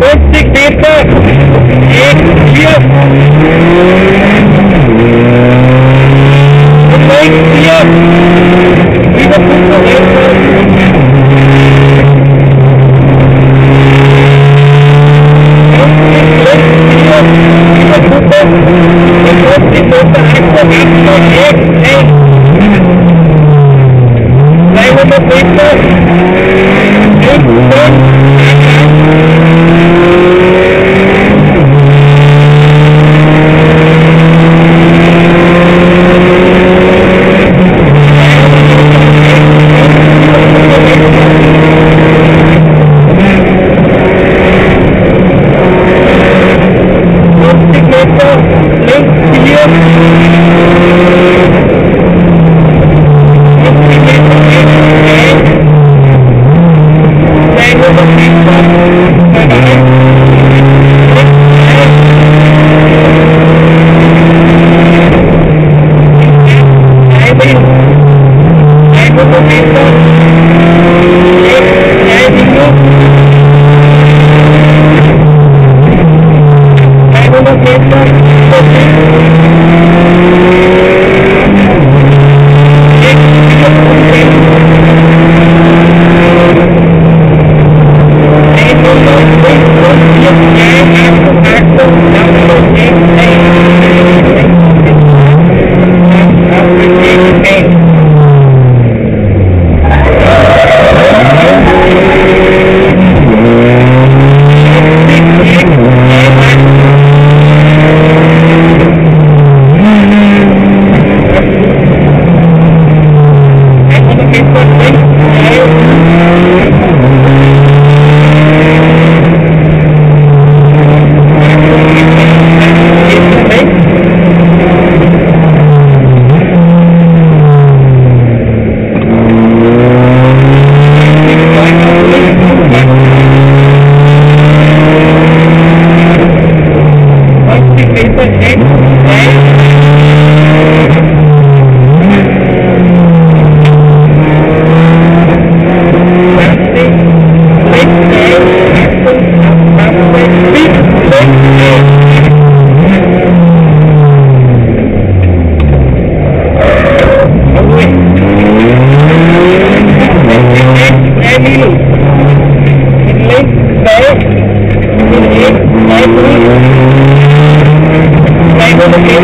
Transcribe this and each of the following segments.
60 फीट पे एक Thank you. Thank you.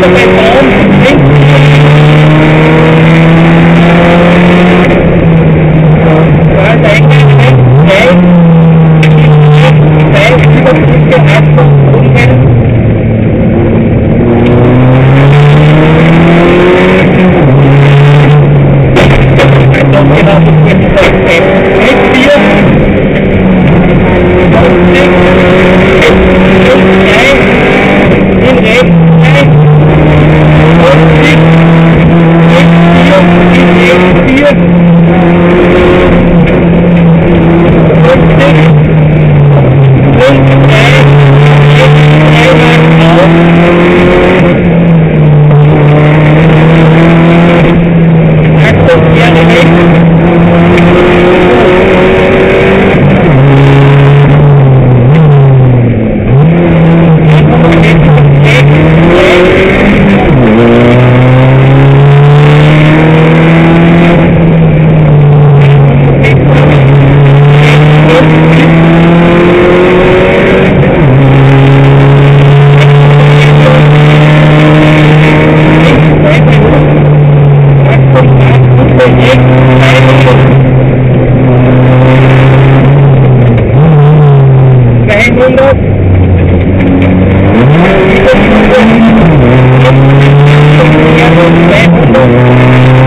the you. Thank you.